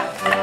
Yeah.